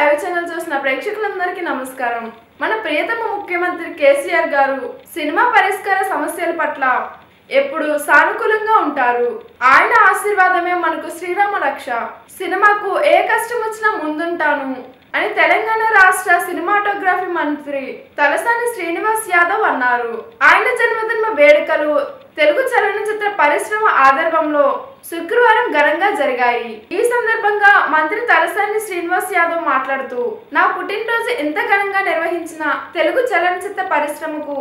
ఆలోచనలు చూసిన ప్రేక్షకులందరికీ నమస్కారం. మన ప్రియతమ ముఖ్యమంత్రి కేసీఆర్ గారు సినిమా పరిష్కార సమస్యల పట్ల ఎప్పుడు సానుకూలంగా ఉంటారు. ఆయన ఆశీర్వాదమే మనకు శ్రీరామ రక్ష. సినిమాకు ఏ కష్టం వచ్చినా ముందుంటాను అని తెలంగాణ రాష్ట్ర సినిమాటోగ్రఫీ మంత్రి తలసాని శ్రీనివాస్ యాదవ్ అన్నారు. ఆయన జన్మదిన వేడుకలు తెలుగు చలనచిత్ర పరిశ్రమ ఆదర్భంలో శుక్రవారం ఘనంగా జరిగాయి. ఈ సందర్భంగా మంత్రి తలసాని శ్రీనివాస్ యాదవ్ మాట్లాడుతూ నా పుట్టినరోజు ఎంత ఘనంగా నిర్వహించిన తెలుగు చలనచిత్ర పరిశ్రమకు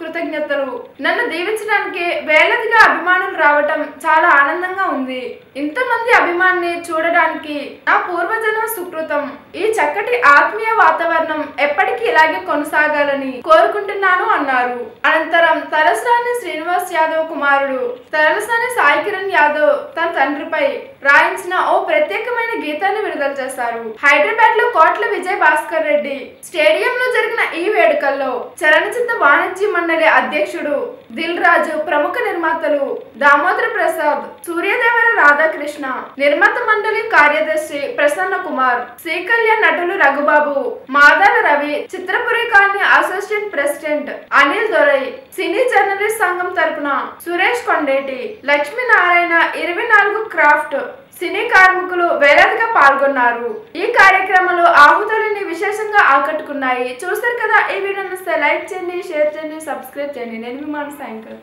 కృతజ్ఞతలు. నన్ను దీవించడానికే వేలదిగా అభిమానులు రావటం చాలా ఆనందంగా ఉంది. ఇంతమంది అభిమాన్ని చూడడానికి నా పూర్వజన్మ సుకృతం. ఈ చక్కటి ఆత్మీయ వాతావరణం ఎప్పటికీ ఇలాగే కొనసాగాలని కోరుకుంటున్నాను అన్నారు. అనంతరం తలసాని శ్రీనివాస్ యాదవ్ కుమారుడు. తలసాని సాయి కిరణ్ యాదవ్ తన తండ్రిపై రాయించిన ఓ ప్రత్యేకమైన గీతాన్ని విడుదల చేశారు. హైదరాబాద్లో కోట్ల విజయ్ భాస్కర్ రెడ్డి స్టేడియంలో జరిగిన ఈ వేడుకల్లో చలనచిత్ర వాణిజ్య మండలి అధ్యక్షుడు దిల్ రాజు ప్రముఖ నిర్మాతలు దామోదర ప్రసాద్ సూర్యదేవర రాధాకృష్ణ నిర్మాత మండలి కార్యదర్శి ప్రసన్న కుమార్ శ్రీ నటులు Raghubabu Madala Ravi Chitrapuri colony associate president Anil Dorai cine సంఘం తరపున సురేష్ కొండేటి లక్ష్మీనారాయణ ఇరవై నాలుగు క్రాఫ్ట్ సినీ కార్మికులు వేలాదిగా పాల్గొన్నారు. ఈ కార్యక్రమంలో ఆహుతులని విశేషంగా ఆకట్టుకున్నాయి. చూస్తారు కదా ఈ వీడియో లైక్ చేయండి షేర్ చేయండి సబ్స్క్రైబ్ చేయండి. నేను మీ మనసు యాంకర్.